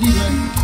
你们。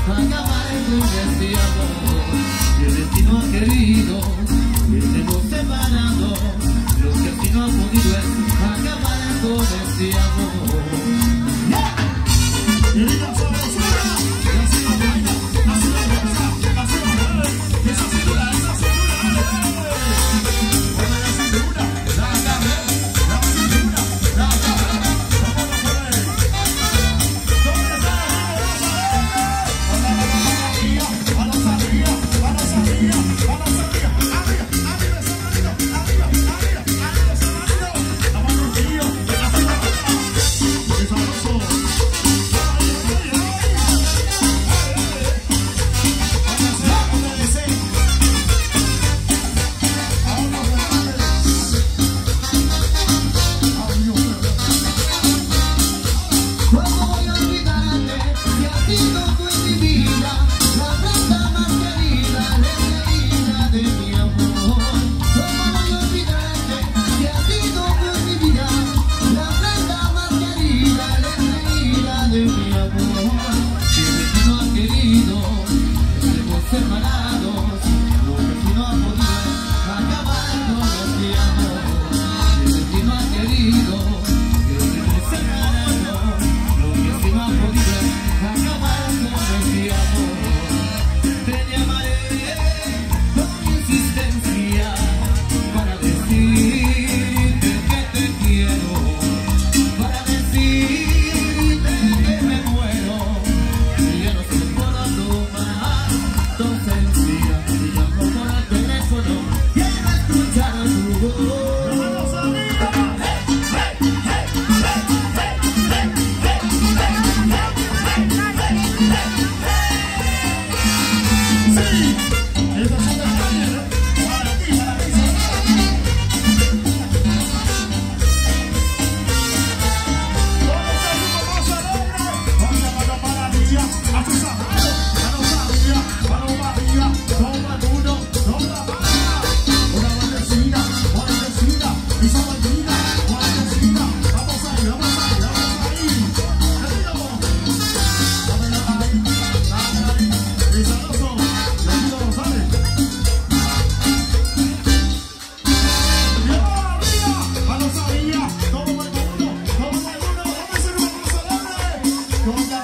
Vamos